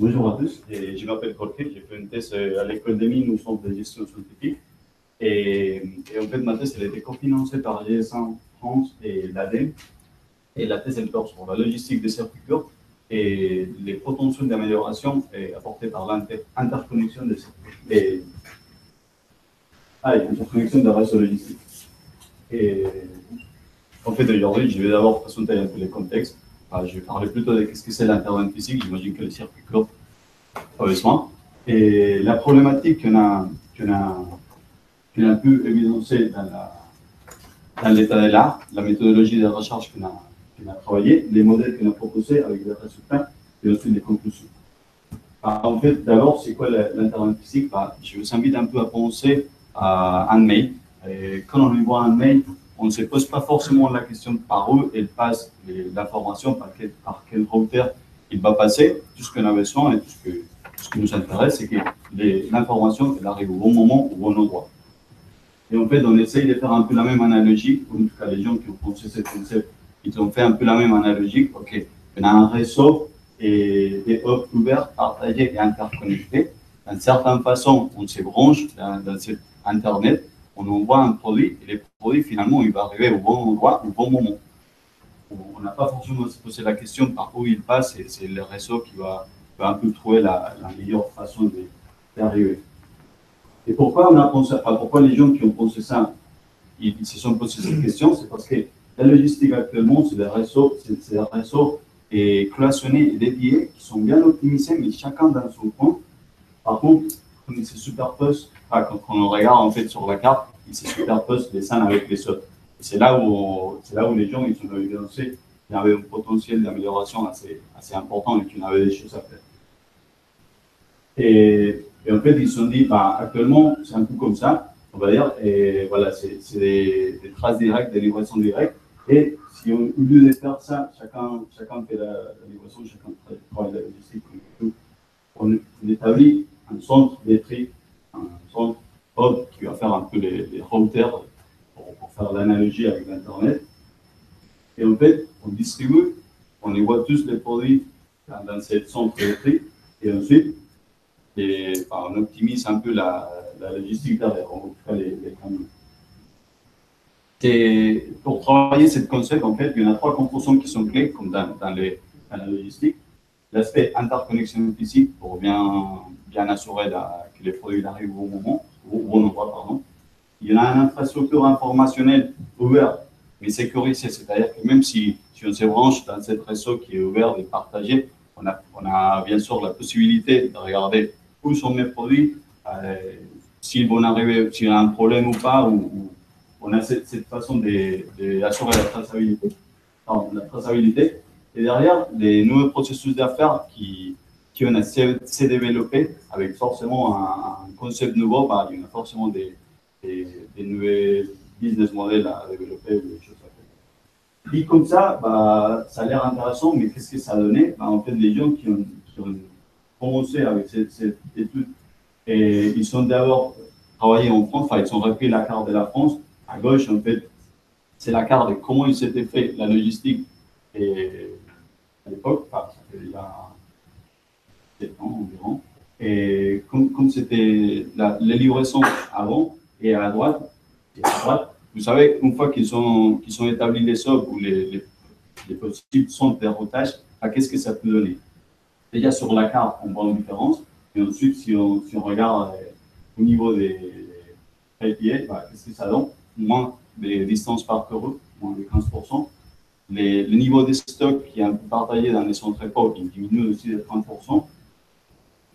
Bonjour à tous, je m'appelle Jorge, j'ai fait une thèse à l'école des mines au centre de gestion scientifique. Et, et, en fait, ma thèse, elle a été cofinancée par GS1 France et l'ADEME. Et la thèse, elle porte sur la logistique des circuits courts et les potentiels d'amélioration apportés par l'interconnexion des circuits. Ah, l'interconnexion des réseaux logistiques. Et en fait, aujourd'hui, je vais d'abord présenter un peu les contextes. je vais parler plutôt de ce que c'est l'Internet physique. J'imagine que les circuits Et la problématique qu'on a, qu'on a, qu'on a pu évidencer dans l'état de l'art, la méthodologie de recherche qu'on a, qu a travaillé, les modèles qu'on a proposés avec des résultats et aussi des conclusions. En fait, d'abord, c'est quoi l'Internet physique? Bah, Je vous invite un peu à penser à un mail. Et quand on envoie un mail, on ne se pose pas forcément la question par où elle passe l'information, par quel, par quel router il va passer. Tout ce qu'on a besoin et tout ce, que, qui nous intéresse, c'est que l'information arrive au bon moment, au bon endroit. Et en fait, on essaye de faire un peu la même analogie, en tout cas les gens qui ont pensé ce concept, ils ont fait un peu la même analogie. Ok, on a un réseau et des hubs ouverts, partagés et interconnectés. D'une certaine façon, on se branche dans cet Internet, on envoie un produit et le produit, finalement, il va arriver au bon endroit, au bon moment. On n'a pas forcément se poser la question par où il passe et c'est le réseau qui va, va un peu trouver la, meilleure façon d'arriver. Et pourquoi on a pensé, pourquoi les gens qui ont pensé ça, ils, se sont posé cette question, c'est parce que la logistique actuellement, c'est des réseaux, c'est des réseaux et cloisonnés et dédiés qui sont bien optimisés, mais chacun dans son coin. Par contre, ils se superposent, quand on regarde en fait sur la carte, ils se superposent les uns avec les autres. C'est là où, c'est là où les gens ils ont évidencé qu'il y avait un potentiel d'amélioration assez, assez important et qu'il y avait des choses à faire. Et et en fait, ils se sont dit, bah, actuellement, c'est un peu comme ça, on va dire, et voilà, c'est des, des, traces directes, des livraisons directes. Et si on, au lieu de faire ça, chacun, chacun fait la, livraison, chacun travaille la logistique, on, on établit un centre de tri, un centre hub qui va faire un peu les, les pour, faire l'analogie avec l'Internet. Et en fait, on distribue, on y voit tous les produits dans, dans ce centre tri, et ensuite, enfin, on optimise un peu la, logistique derrière, en tout cas les, les camions. Pour travailler ce concept, en fait, il y en a trois composants qui sont clés, comme dans, les, dans la logistique. L'aspect interconnexion physique pour bien, assurer que les produits arrivent au moment, au bon endroit, pardon. Il y a une infrastructure informationnelle ouverte, mais sécurisée, c'est-à-dire que même si, si on se branche dans ce réseau qui est ouvert et partagé, on a, on a bien sûr la possibilité de regarder où sont mes produits, euh, s'ils vont arriver, s'il y a un problème ou pas, ou, on a cette, cette façon d'assurer la traçabilité. La traçabilité. Et derrière, les nouveaux processus d'affaires qui, qui ont s'est développé avec forcément un, un, concept nouveau, bah, il y a forcément des, des, des nouveaux business models à développer, des choses à faire. Dit comme ça, bah, ça a l'air intéressant, mais qu'est-ce que ça a donné? Bah, En fait, les gens qui ont, commencé avec cette, étude et ils sont d'abord travaillés en France, enfin, ils ont repris la carte de la France. À gauche, en fait, c'est la carte de comment il s'était fait la logistique à l'époque, enfin, ça fait il y a 7 ans environ. Et comme c'était les livraisons avant et à la droite, et vous savez, une fois qu'ils ont, qu'ils sont établis les sobres ou les, les, les possibles centres de routage, qu'est-ce que ça peut donner? Déjà sur la carte, on voit une différence. Et ensuite, si on, regarde euh, au niveau des KPI, bah, qu'est-ce que ça donne? Moins des distances parcourues, moins de 15%. Les, le niveau des stocks qui est partagé dans les centres dépôts, il diminue aussi de 30%.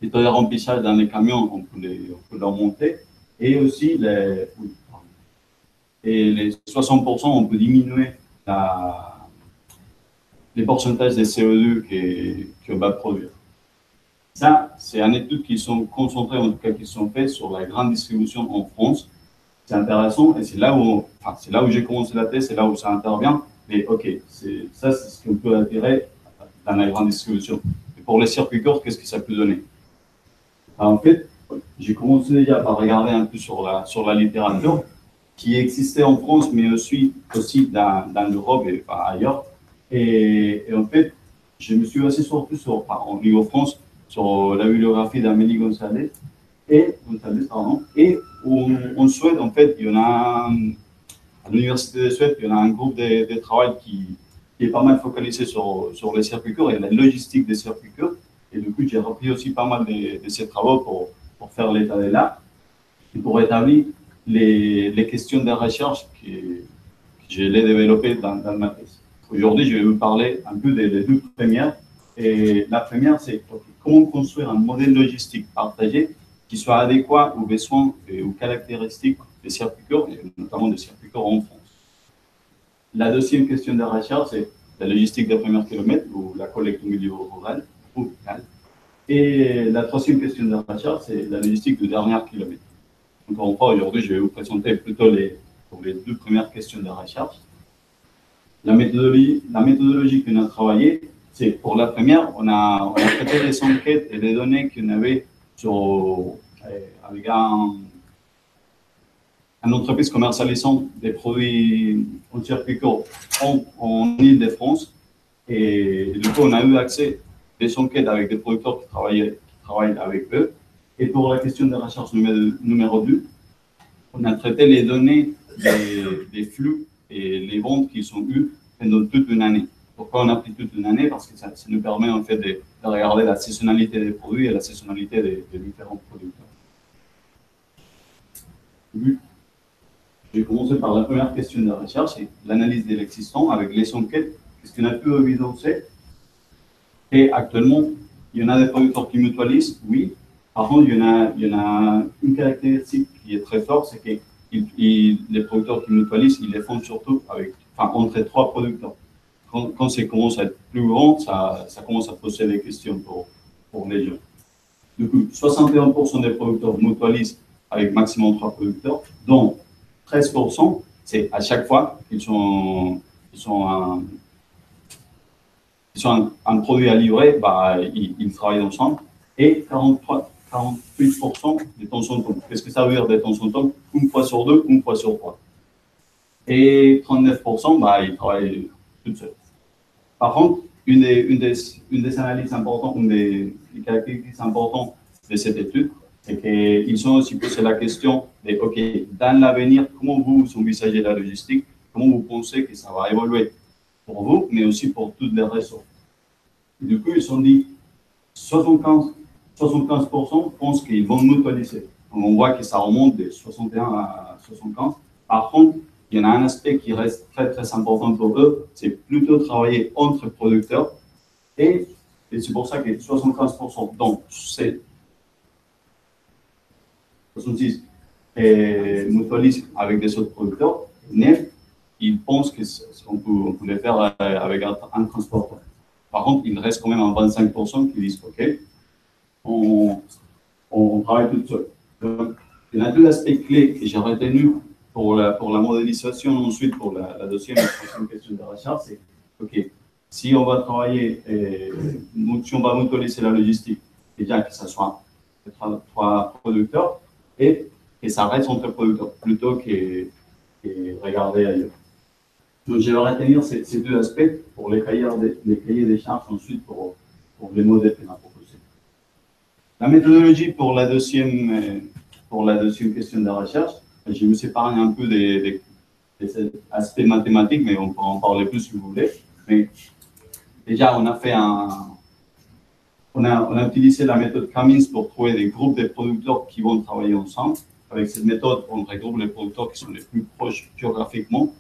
Les taux de remplissage dans les camions, on peut les, on peut les remonter. Et aussi, les, et les 60%, on peut diminuer les pourcentages de CO2 qu'on va produire. Ça, c'est une étude qui sont concentrées, en tout cas qui sont faites sur la grande distribution en France. C'est intéressant et c'est là où, enfin, c'est là où j'ai commencé la thèse, c'est là où ça intervient. Mais ok, ça, c'est ce qu'on peut attirer dans la grande distribution. Et pour les circuits courts, qu'est-ce que ça peut donner? En fait, j'ai commencé déjà par regarder un peu sur la, sur la littérature qui existait en France, mais aussi, aussi dans, dans l'Europe et ailleurs. Et, en fait, je me suis assez surtout sur, niveau France, sur la bibliographie d'Amélie González, et, González pardon, et on, souhaite, en fait, il y en a, à l'Université de Suède, il y en a un groupe de, travail qui, qui, est pas mal focalisé sur, sur les circuits courts et la logistique des circuits courts. Et du coup, j'ai repris aussi pas mal de, de ces travaux pour, pour faire l'état de l'art et pour établir les, les, questions de recherche que, je l'ai développées dans, ma thèse. Aujourd'hui, je vais vous parler un peu des, des deux premières. Et la première, c'est comment construire un modèle logistique partagé qui soit adéquat aux besoins et aux caractéristiques des circuits courts, et notamment des circuits courts en France. La deuxième question de recherche, c'est la logistique des premiers kilomètres ou la collecte au milieu rural local. Et la troisième question de recherche, c'est la logistique du dernier kilomètre. Encore une fois, aujourd'hui, je vais vous présenter plutôt les, deux premières questions de recherche. La méthodologie, la méthodologie qu'on a travaillée, c'est pour la première, on a, traité les enquêtes et les données qu'on avait sur, avec un, entreprise commercialisant des produits en circuit court en, en Ile-de-France. Et du coup, on a eu accès des enquêtes avec des producteurs qui travaillent, qui travaillent avec eux. Et pour la question de recherche numéro, numéro 2, on a traité les données des, flux et les ventes qui sont eues pendant toute une année. Pourquoi on a pris toute une année? Parce que ça, ça nous permet en fait de, de, regarder la saisonnalité des produits et la saisonnalité des, des différents producteurs. Je vais commencer par la première question de la recherche, l'analyse de l'existant avec les enquêtes. Qu'est-ce qu'on a pu évidencer Et actuellement, il y en a des producteurs qui mutualisent, oui. Par contre, il y en a, une caractéristique qui est très forte, c'est que les producteurs qui mutualisent, ils les font surtout entre trois producteurs. Quand, quand ça commence à être plus grand, ça, commence à poser des questions pour, pour les gens. Du coup, 61% des producteurs mutualisent avec maximum trois producteurs, dont 13%, c'est à chaque fois qu'ils sont, ils sont, un, ils sont un, produit à livrer, bah, ils, travaillent ensemble. Et 43, 48% de temps en temps. Qu'est-ce que ça veut dire de temps en temps Une fois sur deux, une fois sur trois. Et 39%, bah, ils travaillent tout seuls. Par contre, une des analyses importantes, une des, des caractéristiques importantes de cette étude, c'est qu'ils ont aussi posé la question de, OK, dans l'avenir, comment vous envisagez la logistique? Comment vous pensez que ça va évoluer? Pour vous, mais aussi pour toutes les réseaux Du coup, ils ont dit 75, 75% pensent qu'ils vont mutualiser. On voit que ça remonte de 61 à 75. Par contre, il y en a un aspect qui reste très, très important pour eux, c'est plutôt travailler entre producteurs. Et, et c'est pour ça que 75%, donc c'est 66 et mutualise avec des autres producteurs. Neuf, ils pensent qu'on peut, on peut le faire avec un, transporteur. Par contre, il reste quand même un 25% qui disent OK, on, travaille tout seul. Donc, il y a deux aspects clés que j'ai retenus pour la, pour la modélisation, ensuite pour la, la deuxième question de recherche, c'est OK, si on va travailler, et, si on va mutualiser la logistique, déjà que ce soit trois, trois producteurs, et que ça reste entre producteurs plutôt que, que regarder ailleurs. Donc, je vais retenir ces, deux aspects pour les cahiers, de, les des charges ensuite pour, les modèles qu'on a proposés. La méthodologie pour la deuxième, pour la deuxième question de recherche, je me sépare un peu des, des, des, aspects mathématiques, mais on peut en parler plus si vous voulez. Mais déjà, on a fait un, on a, on a, utilisé la méthode Cummins pour trouver des groupes de producteurs qui vont travailler ensemble. Avec cette méthode, on regroupe les producteurs qui sont les plus proches géographiquement.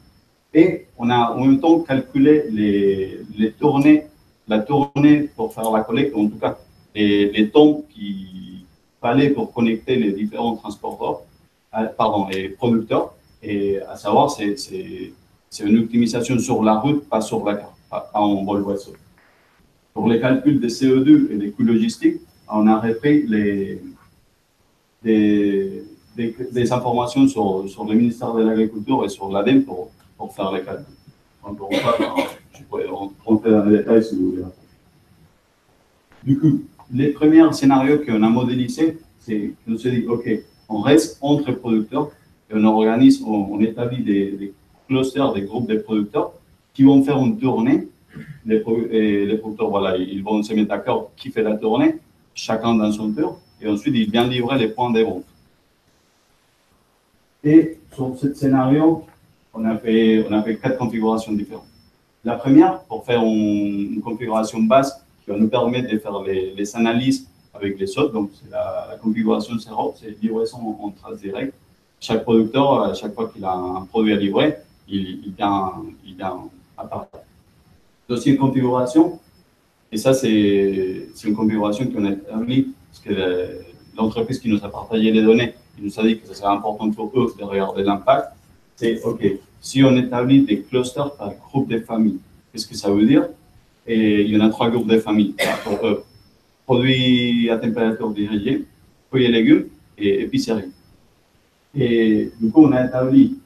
Et on a en même temps calculé les, les tournées, la tournée pour faire la collecte, en tout cas les, temps qu'il fallait pour connecter les différents transporteurs, pardon, les producteurs. Et à savoir, c'est une optimisation sur la route, pas sur la carte, pas, en vol oiseau. Pour les calculs des CO2 et des coûts logistiques, on a repris les, des, des, informations sur, sur le ministère de l'Agriculture et sur l'ADEME pour, fois, je pourrais rentrer dans les détails si vous voulez. Du coup, les premiers scénarios qu'on a modélisés, c'est qu'on se dit, OK, on reste entre producteurs et on organise, on, on établit des, clusters, des groupes de producteurs qui vont faire une tournée les, les producteurs, voilà, ils vont se mettre d'accord qui fait la tournée. chacun dans son tour, et ensuite il vient livrer les points de vente. Et sur ce scénario, on a fait, on a quatre configurations différentes. La première, pour faire une, configuration basse qui va nous permettre de faire les, analyses avec les autres, donc c'est la, configuration 0, c'est livraison en, trace directe. Chaque producteur, à chaque fois qu'il a un produit à livrer, il, il vient, il vient apparaître. Deuxième configuration, et ça c'est une configuration qu'on a établie parce que l'entreprise qui nous a partagé les données, il nous a dit que ce serait important pour eux de regarder l'impact. C'est OK, si on établit des clusters par groupe de familles, qu'est-ce que ça veut dire? Et il y en a trois groupes de familles pour eux. Produits à température dirigée, fruits et légumes et épicerie. Et du coup, on a établi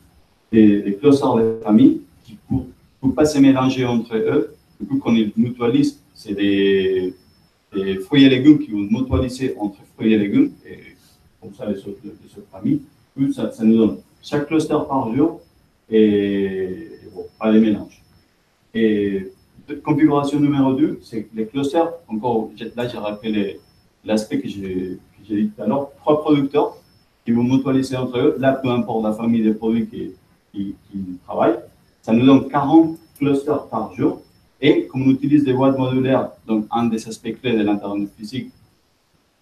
des, clusters de familles qui ne peuvent pas se mélanger entre eux. Du coup, quand ils mutualisent, c'est des, fruits et légumes qui vont mutualiser entre fruits et légumes. Et comme ça, les autres, les familles. Ça, ça nous donne chaque cluster par jour et, bon, pas les mélanges. Et configuration numéro 2, c'est les clusters, encore là j'ai rappelé l'aspect que j'ai dit tout à l'heure, trois producteurs qui vont mutualiser entre eux, là peu importe la famille des produits qui, qui, travaillent, ça nous donne 40 clusters par jour. Et comme on utilise des boîtes modulaires, donc un des aspects clés de l'Internet physique,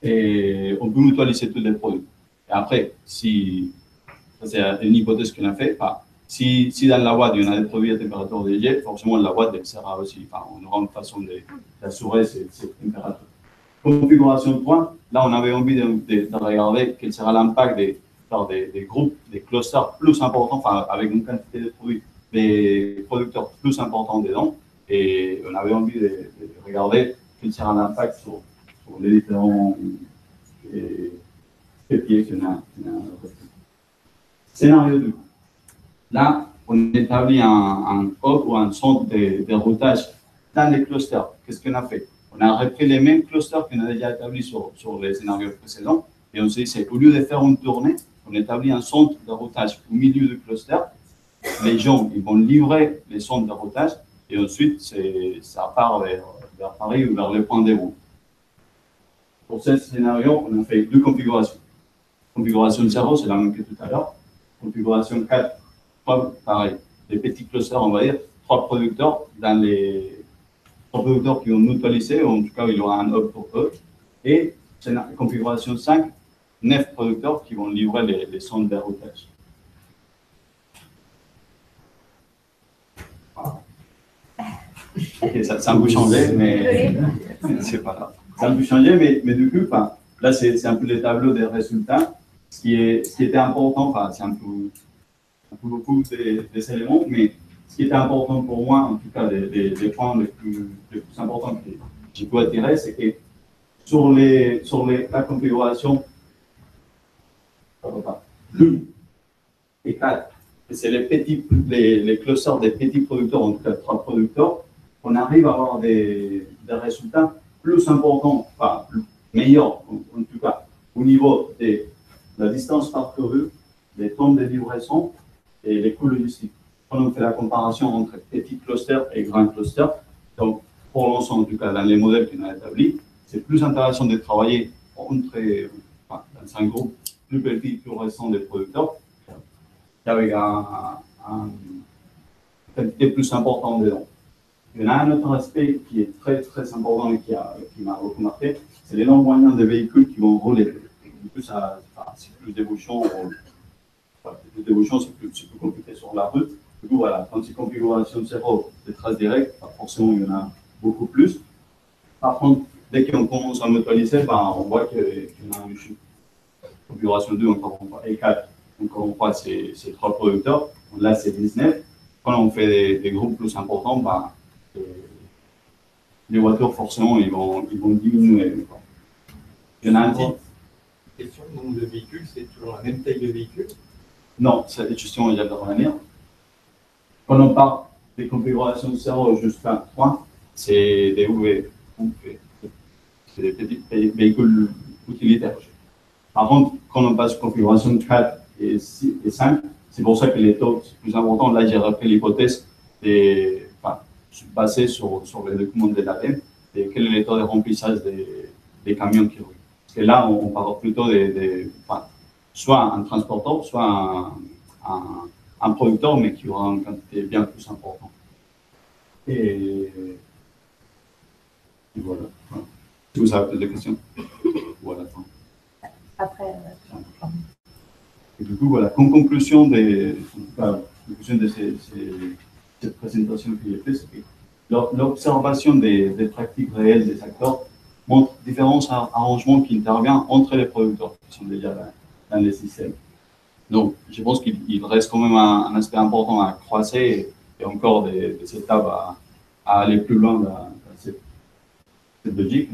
et on peut mutualiser tous les produits. Et après, si c'est une hypothèse qu'on a fait, si, si, dans la boîte, il y en a des produits à température dirigée, forcément, la boîte elle sera aussi. Enfin, on aura une façon d'assurer cette, température. Configuration 3, là, on avait envie de, de, regarder quel sera l'impact des, des, des, groupes, des clusters plus importants, enfin, avec une quantité de produits, des producteurs plus importants dedans. Et on avait envie de, regarder quel sera l'impact sur, les différents pieds qu'on a, a Scénario 2. Là, on établit un, un ou un centre de, routage dans les clusters. Qu'est-ce qu'on a fait? On a repris les mêmes clusters qu'on a déjà établis sur, sur les scénarios précédents et on s'est dit, c'est au lieu de faire une tournée, on établit un centre de routage au milieu du cluster. Les gens ils vont livrer les centres de routage et ensuite ça part vers, Paris ou vers le point de route. Pour ce scénario, on a fait deux configurations. Configuration 0, c'est la même que tout à l'heure configuration 4, pareil, des petits clusters, on va dire, trois producteurs dans les trois producteurs qui vont mutualiser, en tout cas, il y aura un hub pour eux. Et configuration 5, neuf producteurs qui vont livrer les, les sondes de routage. Ok, ça, ça a un peu changé, mais c'est pas grave. Ça a un peu changé, mais, mais du coup, là, c'est un peu les tableaux des résultats ce qui, est, ce qui était important, enfin, c'est un peu, un beaucoup des, éléments, mais ce qui était important pour moi, en tout cas, les, points les plus, les plus importants que j'ai pu attirer, c'est que sur, les, sur les, la configuration et 4, c'est les les, clusters des petits producteurs, en tout cas trois producteurs, on arrive à avoir des, des résultats plus importants, enfin, meilleurs, en tout cas, au niveau des la distance parcourue, les temps de livraison et les coûts logistiques. Quand on fait la comparaison entre petits clusters et grands clusters, donc pour l'ensemble, en tout cas dans les modèles qu'on a établis, c'est plus intéressant de travailler entre, enfin, dans un groupe plus petit, plus récent des producteurs, qu'avec un, un, quantité plus importante dedans. Il y en a un autre aspect qui est très très important et qui m'a beaucoup marqué, c'est les nombres moyens de véhicules qui vont rouler. Du coup, c'est plus d'évolution, plus d'évolution, c'est plus, compliqué sur la route. Du coup, voilà, quand c'est configuration de zéro, des traces directes, forcément, il y en a beaucoup plus. Par contre, dès qu'on commence à mutualiser, ben, on voit qu'il y en a une configuration 2, encore une fois, et 4, encore une fois, c'est trois producteurs. Là, c'est 19. Quand on fait des, groupes plus importants, ben, les voitures, forcément, ils vont, diminuer. Il y en a un petit question, le nombre de véhicules, c'est toujours la même taille de véhicule Non, c'est la question il y a de revenir. Quand on parle des configurations de 0 jusqu'à 3, c'est des véhicules utilitaires. Par contre, quand on passe configuration 4 et, 6, et 5, c'est pour ça que les taux sont plus importants. Là, j'ai rappelé l'hypothèse enfin, basée sur, sur les documents de l'ADEME et quel est le taux de remplissage des, camions qui que là, on, parle plutôt de, soit un transporteur, soit un, producteur, mais qui aura une quantité bien plus importante. Et, voilà. Si vous avez des questions, voilà. Après. Euh, et du coup, voilà, comme conclusion, des, conclusion de cette présentation que j'ai faite, c'est que l'observation des, pratiques réelles des acteurs montre différents arrangements qui interviennent entre les producteurs qui sont déjà dans les systèmes. Donc, je pense qu'il reste quand même un, aspect important à croiser et, encore des, étapes à, aller plus loin dans, cette, logique.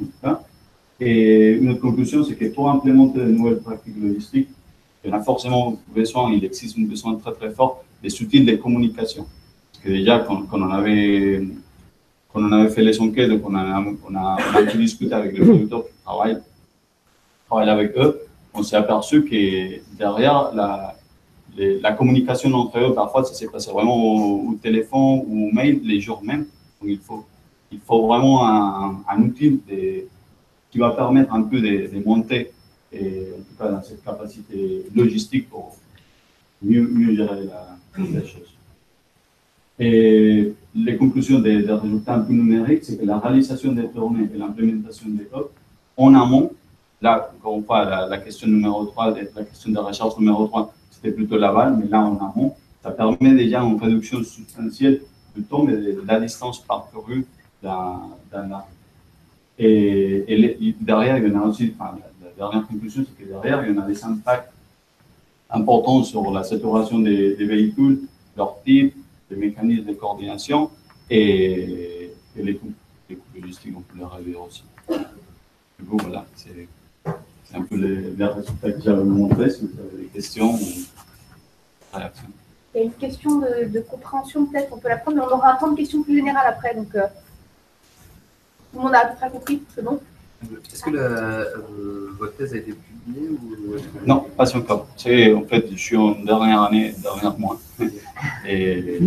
Et une autre conclusion, c'est que pour implémenter de nouvelles pratiques logistiques, il y a forcément besoin, il existe un besoin très très fort des outils de communication. Parce que déjà, quand, on avait quand on avait fait les enquêtes, on a, on a, on discuté avec les producteurs qui travaillent, travaillent avec eux, on s'est aperçu que derrière la, la communication entre eux, parfois, ça s'est passé vraiment au, téléphone ou au mail les jours même. Donc, il faut, il faut vraiment un, un outil qui va permettre un peu de, de, monter, et en tout cas dans cette capacité logistique pour mieux, mieux gérer la, la chose. Et les conclusions des, résultats un peu numériques, c'est que la réalisation des tournées et l'implémentation des COP en amont, là, encore une fois, la, question numéro 3, la question de recherche numéro 3, c'était plutôt l'aval, mais là, en amont, ça permet déjà une réduction substantielle du temps et de la distance parcourue d'un arbre. Et, derrière, il y en a aussi, enfin, la, dernière conclusion, c'est que derrière, il y en a des impacts importants sur la saturation des véhicules, leur type, les mécanismes de coordination et, les coûts, les coûts logistiques, on peut les réduire aussi. Du coup, voilà, c'est un peu les, résultats que j'avais montrés. Si vous avez des questions ou réactions. Il y a une question de, compréhension, peut-être, on peut la prendre, mais on aura un temps de questions plus générales après. Donc, euh, tout le monde a à peu près compris, c'est bon Est-ce que euh, votre thèse a été publiée ou... Non, pas encore. En fait, je suis en dernière année, dernière mois. Et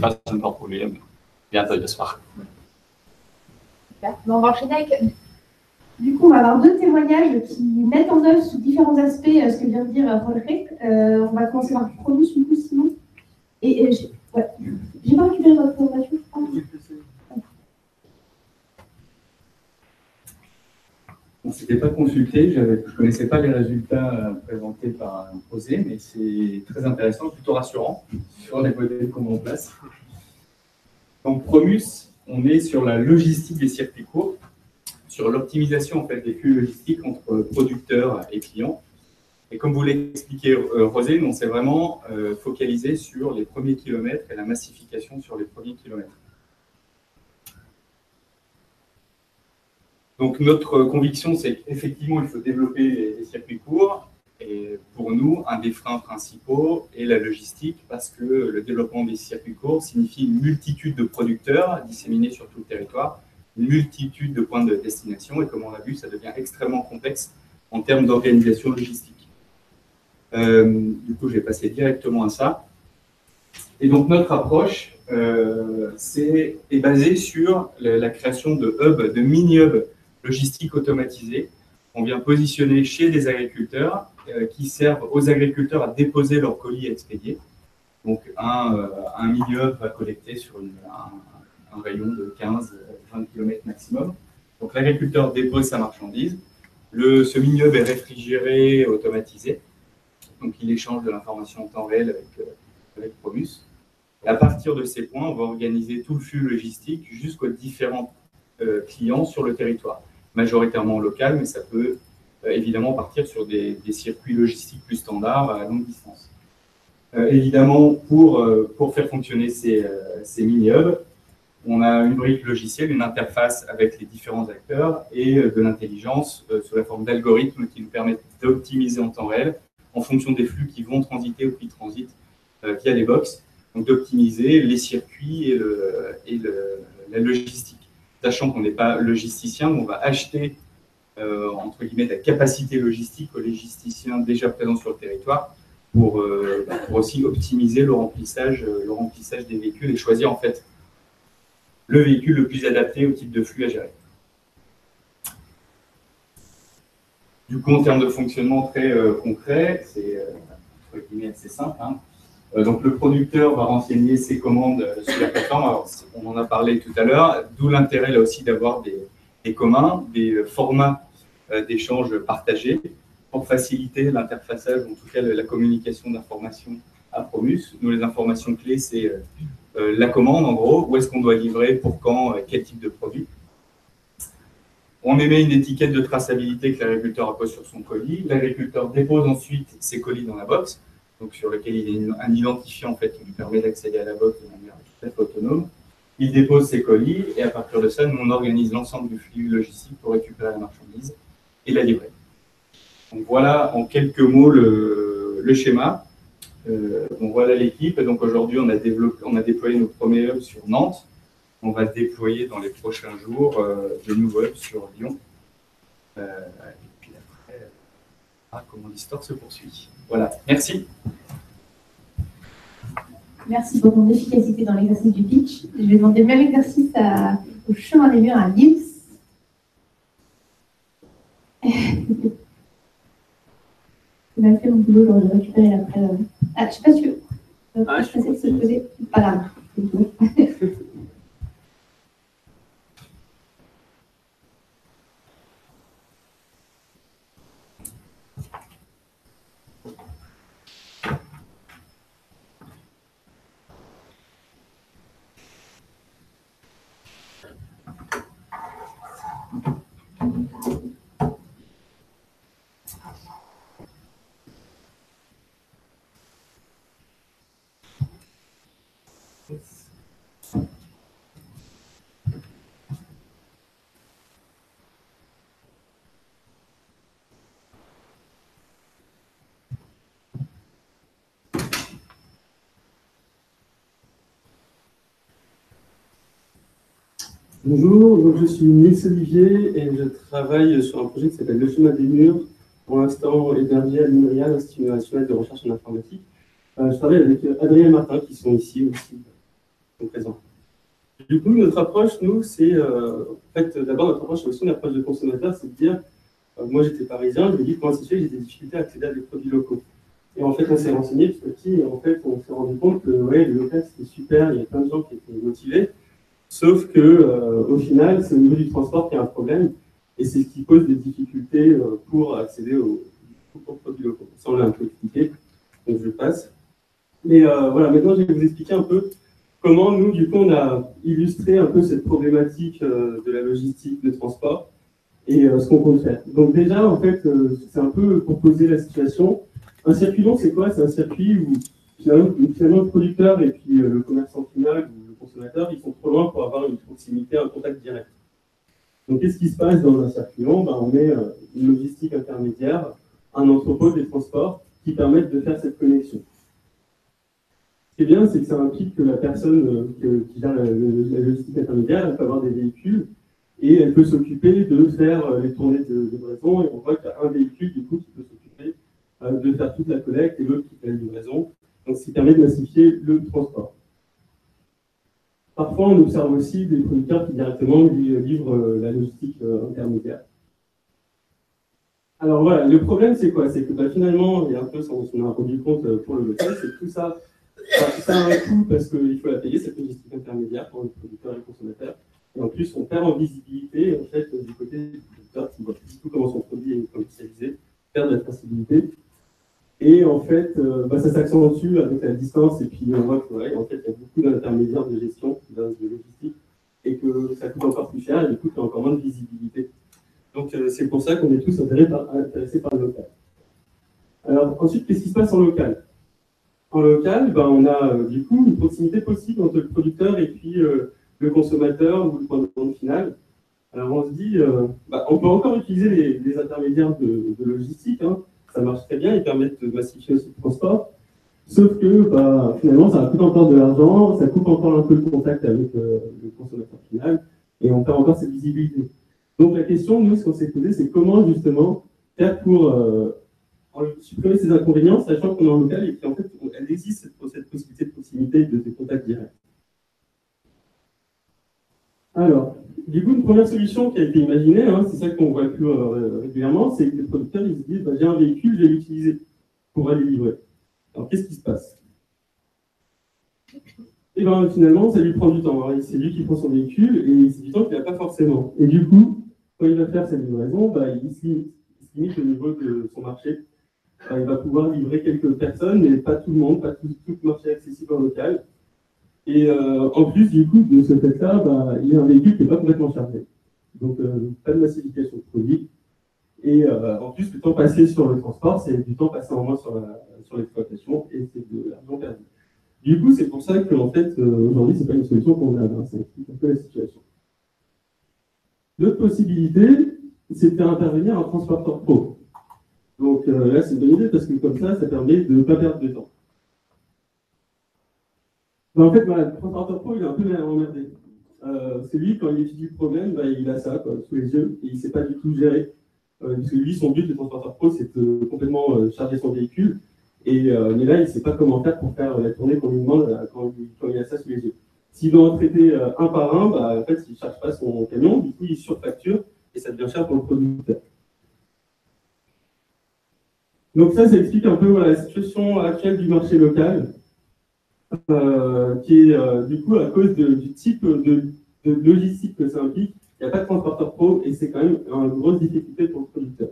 pas encore publié, mais bientôt, j'espère. on va enchaîner avec. Du coup, on va avoir deux témoignages qui mettent en œuvre sous différents aspects euh, ce que vient de dire Rolf euh, on va commencer par Produce, du coup, sinon. Et, et j'ai ouais. pas récupéré votre présentation, je crois. Ne s'était pas consulté, je ne connaissais pas les résultats euh, présentés par José, mais c'est très intéressant, plutôt rassurant sur les modèles qu'on met en place. Donc Promus, on est sur la logistique des circuits courts, sur l'optimisation en fait, des flux logistiques entre producteurs et clients. Et comme vous l'expliquez, euh, Rosé, on s'est vraiment euh, focalisé sur les premiers kilomètres et la massification sur les premiers kilomètres. Donc notre conviction, c'est qu'effectivement, il faut développer les, circuits courts. Et pour nous, un des freins principaux est la logistique, parce que le développement des circuits courts signifie une multitude de producteurs disséminés sur tout le territoire, une multitude de points de destination, et comme on l'a vu, ça devient extrêmement complexe en termes d'organisation logistique. Euh, du coup, je vais passer directement à ça. Et donc notre approche euh, est, basée sur la création de hubs, de mini-hubs logistique automatisée. On vient positionner chez des agriculteurs euh, qui servent aux agriculteurs à déposer leurs colis à expédier. Donc, un, euh, un milieu va collecter sur un, rayon de 15-20 km maximum. Donc, l'agriculteur dépose sa marchandise. Le, ce milieu est réfrigéré, automatisé. Donc, il échange de l'information en temps réel avec, euh, avec Promus. Et à partir de ces points, on va organiser tout le flux logistique jusqu'aux différents clients sur le territoire majoritairement local, mais ça peut euh, évidemment partir sur des, circuits logistiques plus standards à longue distance. Euh, évidemment, pour, euh, pour faire fonctionner ces, ces mini-hubs, on a une brique logicielle, une interface avec les différents acteurs et de l'intelligence sous la forme d'algorithmes qui nous permettent d'optimiser en temps réel en fonction des flux qui vont transiter ou qui transitent via les box, donc d'optimiser les circuits et, et la logistique sachant qu'on n'est pas logisticien, on va acheter euh, entre guillemets la capacité logistique aux logisticiens déjà présents sur le territoire pour, euh, bah, aussi optimiser le remplissage, euh, le remplissage des véhicules et choisir en fait le véhicule le plus adapté au type de flux à gérer. Du coup, en termes de fonctionnement très concret, c'est guillemets assez simple. Hein. Donc le producteur va renseigner ses commandes sur la plateforme. on en a parlé tout à l'heure, d'où l'intérêt là aussi d'avoir des, communs, des formats d'échange partagés pour faciliter l'interfaçage, en tout cas la communication d'informations à Promus. Nous, les informations clés, c'est euh, euh, la commande, en gros, où est-ce qu'on doit livrer, pour quand, euh, quel type de produit. On émet une étiquette de traçabilité que l'agriculteur appose sur son colis. L'agriculteur dépose ensuite ses colis dans la box, donc sur lequel il y a un identifiant en fait, qui lui permet d'accéder à la box de manière tout à fait autonome. Il dépose ses colis et à partir de ça, nous, on organise l'ensemble du flux logistique pour récupérer la marchandise et la livrer. Donc voilà en quelques mots le, schéma. Euh, voilà l'équipe. Donc aujourd'hui, on a on a déployé nos premiers hubs sur Nantes. On va déployer dans les prochains jours euh, de nouveaux hubs sur Lyon. Euh, et puis après, comment l'histoire se poursuit. Voilà. Merci. Merci pour ton efficacité dans l'exercice du pitch. Je vais demander le même exercice au chemin des murs à Nils. Il m'a fait mon boulot, j'aurais récupéré après. Euh. Ah, je sais pas si tu veux. Ah, je pensais que c'était pas grave. Bonjour, je suis Nils Olivier et je travaille sur un projet qui s'appelle Le chemin des murs, pour l'instant hébergé à l'INRIA, l'Institut national de recherche en informatique. Euh, je travaille avec Adrien et Martin qui sont ici aussi, sont présents. Du coup, notre approche, nous, c'est, euh, en fait, d'abord, notre approche, c'est aussi une approche de consommateur, c'est de dire, euh, moi j'étais parisien, je me dis comment c'est fait, j'ai des difficultés à accéder à des produits locaux. Et en fait, on s'est renseigné petit à et en fait, on s'est rendu compte que ouais, le local, c'était super, il y a plein de gens qui étaient motivés, Sauf que euh, au final, c'est au niveau du transport qu'il y a un problème, et c'est ce qui pose des difficultés euh, pour accéder aux, produits locaux. Ça, on l'a un peu expliqué, donc je passe. Mais euh, voilà, maintenant, je vais vous expliquer un peu comment nous, du coup, on a illustré un peu cette problématique de la logistique de transport et ce qu'on compte faire. Donc déjà, en fait, c'est un peu pour poser la situation. Un circuit long, c'est quoi? C'est un circuit où finalement, le producteur et puis le commerçant final ils sont trop loin pour avoir une proximité, un contact direct. Donc, qu'est-ce qui se passe dans un circuit long? Ben, On met euh, une logistique intermédiaire, un entrepôt, des transports qui permettent de faire cette connexion. Ce qui est bien, c'est que ça implique que la personne euh, qui gère la, logistique intermédiaire, elle peut avoir des véhicules et elle peut s'occuper de faire euh, les tournées de, livraison. Et on voit qu'il y a un véhicule, du coup, qui peut s'occuper de faire toute la collecte et l'autre qui fait la livraison. Donc, ce qui permet de massifier le transport. Parfois, on observe aussi des producteurs qui directement livrent euh, la logistique euh, intermédiaire. Alors voilà, le problème c'est quoi? C'est que bah, finalement, a un peu, on s'en a rendu compte euh, pour le local, c'est tout ça, ça a un coût parce qu'il faut la payer, cette logistique intermédiaire pour les producteurs et les consommateurs. Et en plus, on perd en visibilité, en fait, du côté du producteur qui voit du tout comment son produit est commercialisé, perd de la traçabilité. Et en fait, euh, bah, ça s'accentue avec la distance, et puis on voit qu'il en fait, il y a beaucoup d'intermédiaires de gestion, de logistique, et que ça coûte encore plus cher, et du coup, il y a encore moins de visibilité. Donc, euh, c'est pour ça qu'on est tous intéressés par, le local. Alors, ensuite, qu'est-ce qui se passe en local? En local, bah, on a euh, du coup une proximité possible entre le producteur et puis le consommateur ou le point de vente final. Alors, on se dit, bah, on peut encore utiliser les, intermédiaires de, logistique, hein, ça marche très bien, ils permettent de massifier aussi le transport. Sauf que bah, finalement, ça coûte encore de l'argent, ça coupe encore un peu le contact avec euh, le consommateur final, et on perd encore cette visibilité. Donc la question, nous, ce qu'on s'est posé, c'est comment justement faire pour euh, supprimer ces inconvénients, sachant qu'on est en local et qu'en fait, elle existe cette, possibilité de proximité de ces contacts directs. Alors, du coup, une première solution qui a été imaginée, hein, c'est celle qu'on voit plus euh, régulièrement, c'est que les producteurs ils se disent bah, j'ai un véhicule, je vais l'utiliser pour aller livrer. Alors qu'est-ce qui se passe? Et bien finalement, ça lui prend du temps. C'est lui qui prend son véhicule et c'est du temps qu'il n'a pas forcément. Et du coup, quand il va faire sa livraison, bah, il, se limite, il se limite au niveau de son marché. Bah, il va pouvoir livrer quelques personnes, mais pas tout le monde, pas tout, tout le marché accessible en local. Et euh, en plus, du coup, de ce fait-là, bah, il y a un véhicule qui n'est pas complètement chargé. Donc, euh, pas de massification de produits. Et euh, en plus, le temps passé sur le transport, c'est du temps passé en moins sur l'exploitation et c'est de l'argent perdu. Du coup, c'est pour ça qu'en fait, euh, aujourd'hui, c'est pas une solution qu'on a. hein, ça explique un peu la situation. L'autre possibilité, c'est de faire intervenir un transporteur pro. Donc là, c'est une bonne idée parce que comme ça, ça permet de ne pas perdre de temps. En fait, le transporteur pro, il est un peu emmerdé. Euh, c'est lui, quand il étudie le problème, ben, il a ça sous les yeux et il ne sait pas du tout gérer. Euh, parce que lui, son but, le transporteur pro, c'est de complètement euh, charger son véhicule. Et mais là, il ne sait pas comment faire pour faire la tournée qu'on lui demande quand, il- a ça sous les yeux. S'il doit en traiter un par un, bah, en fait, il ne charge pas son camion, du coup, il surfacture et ça devient cher pour le producteur. Donc ça, ça explique un peu la situation actuelle du marché local, euh, qui est euh, du coup à cause du type de, logistique que ça implique. Il n'y a pas de transporteur pro et c'est quand même une grosse difficulté pour le producteur.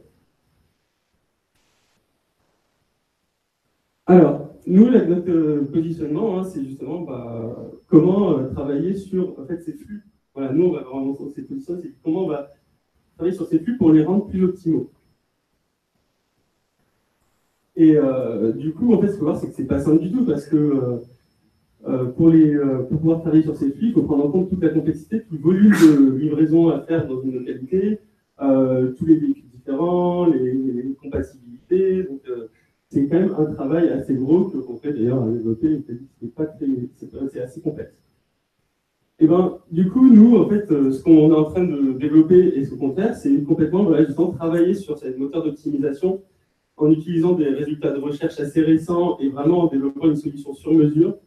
Alors, nous, notre euh, positionnement, hein, c'est justement bah, comment travailler sur en fait, ces flux. Voilà, nous, on va vraiment sur ces positions, c'est comment on va travailler sur ces flux pour les rendre plus optimaux. Et du coup, en fait, ce qu'il faut voir, c'est que c'est pas simple du tout parce que pour, les, euh, pour pouvoir travailler sur ces flux, il faut prendre en compte toute la complexité, tout le volume de livraison à faire dans une localité, euh, tous les véhicules différents, les, les compatibilités. Donc, euh, c'est quand même un travail assez gros que qu'on fait d'ailleurs à développer. C'est c'est assez complexe. Et ben, du coup, nous, en fait, euh, ce qu'on est en train de développer et ce qu'on fait, c'est complètement, voilà, justement, travailler sur cette moteur d'optimisation en utilisant des résultats de recherche assez récents et vraiment en développant une solution sur mesure.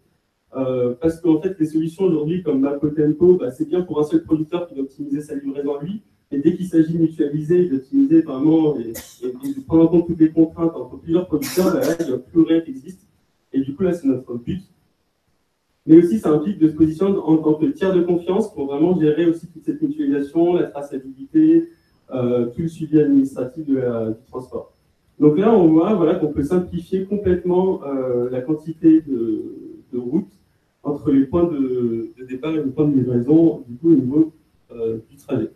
Euh, parce qu'en fait, les solutions aujourd'hui, comme Mapo Tempo, bah, c'est bien pour un seul producteur qui doit optimiser sa livraison à lui. Et dès qu'il s'agit de mutualiser, d'optimiser vraiment et, de prendre en compte toutes les contraintes entre plusieurs producteurs, bah, il n'y a plus rien qui existe. Et du coup, là, c'est notre but. Mais aussi, ça implique de se positionner en tant que tiers de confiance pour vraiment gérer aussi toute cette mutualisation, la traçabilité, euh, tout le suivi administratif du transport. Donc là, on voit qu'on peut simplifier complètement euh, la quantité de routes entre les points de, départ et les points de livraison, du coup, au niveau euh, du trajet.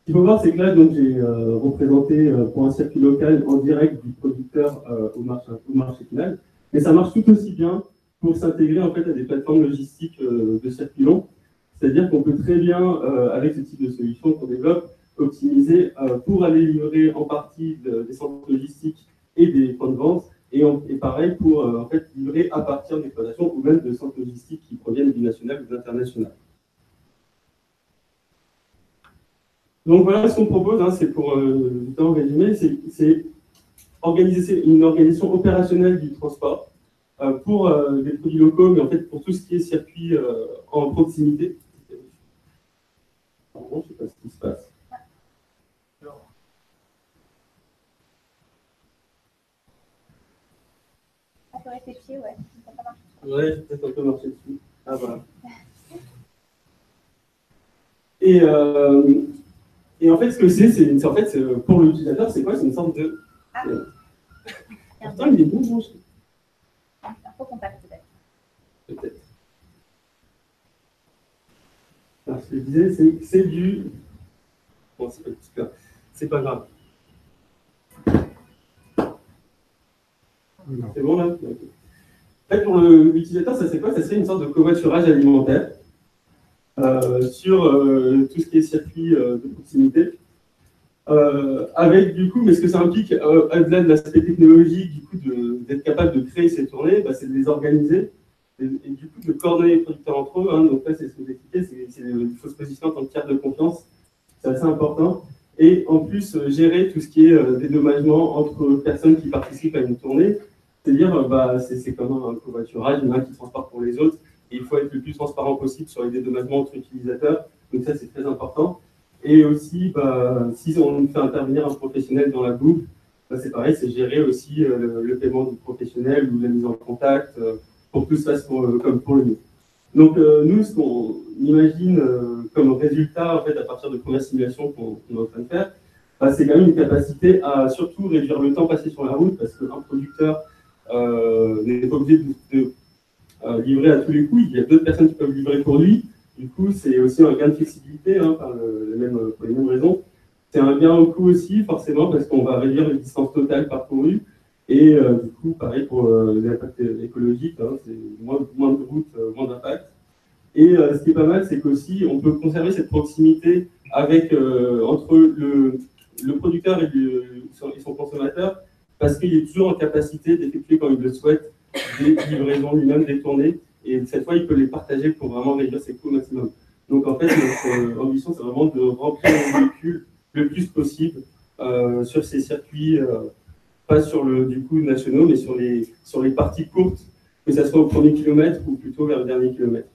Ce qu'il faut voir, c'est que là, donc, j'ai euh, représenté euh, pour un circuit local en direct du producteur au, marché, final, mais ça marche tout aussi bien pour s'intégrer en fait à des plateformes logistiques de circuit long. C'est-à-dire qu'on peut très bien, avec ce type de solution qu'on développe, optimiser pour aller livrer en partie de- des centres logistiques et des points de vente, et, pareil pour euh, livrer à partir d'exploitations ou même de centres logistiques qui proviennent du national ou de l'international. Donc voilà ce qu'on propose, hein, c'est pour euh, résumer, c'est- organiser une organisation opérationnelle du transport euh, pour des produits locaux, mais en fait pour tout ce qui est circuit en proximité. Je ne sais pas ce qui se passe. T'aurais tes pieds, ouais. Ouais, j'ai peut-être un peu marché dessus. Ah voilà. Et, euh, et en fait, ce que c'est, c'est en fait, c'est, pour l'utilisateur, c'est quoi? C'est une sorte de. Ah. Euh, un Pourtant, il est bon branché, un faux contact, peut-être. peut-être. Alors, ce que je disais, c'est, du. Bon, c'est pas, pas grave. C'est bon là. En fait, pour l'utilisateur, ça c'est quoi? Ça serait une sorte de covoiturage alimentaire euh, sur euh, tout ce qui est circuit euh, de proximité. Avec du coup, mais ce que ça implique, au-delà de l'aspect technologique, du coup, d'être capable de créer ces tournées, bah, c'est de les organiser et, du coup de coordonner les producteurs entre eux. hein. donc là, c'est ce que vous expliquez, c'est, il faut se en tant que tiers de confiance, c'est assez important. Et en plus, gérer tout ce qui est dédommagement entre personnes qui participent à une tournée. C'est-à-dire, euh, bah, c'est, comme un covoiturage, il y en a qui transporte pour les autres. Et il faut être le plus transparent possible sur les dédommagements entre utilisateurs Donc ça, c'est très important. Et aussi, bah, si on fait intervenir un professionnel dans la boucle, bah, c'est pareil, c'est gérer aussi euh, le, paiement du professionnel ou la mise en contact euh, pour que tout se fasse comme pour le mieux. Donc nous, ce qu'on imagine comme résultat, en fait, à partir de premières simulations qu'on qu'on est en train de faire, bah, c'est quand même une capacité à surtout réduire le temps passé sur la route parce qu'un producteur n'est pas obligé de, de, euh, livrer à tous les coups. Il y a d'autres personnes qui peuvent livrer pour lui. Du coup, c'est aussi un gain de flexibilité hein, par le- les mêmes- pour les mêmes raisons. C'est un gain au coût aussi, forcément, parce qu'on va réduire les distances totales parcourues. Et euh, du coup, pareil pour euh, l'impact écologique, hein, c'est moins, moins de routes, euh, moins d'impact. Et ce qui est pas mal, c'est qu'aussi, on peut conserver cette proximité avec, entre le, le producteur et, le- et son consommateur, parce qu'il est toujours en capacité d'effectuer, quand il le souhaite, des livraisons lui-même détournées. Et cette fois, il peut les partager pour vraiment réduire ses coûts au maximum. Donc en fait, notre euh, ambition, c'est vraiment de remplir le véhicule le plus possible euh, sur ces circuits, euh, pas sur le du coup nationaux, mais sur les, sur les parties courtes, que ce soit au premier kilomètre ou plutôt vers le dernier kilomètre.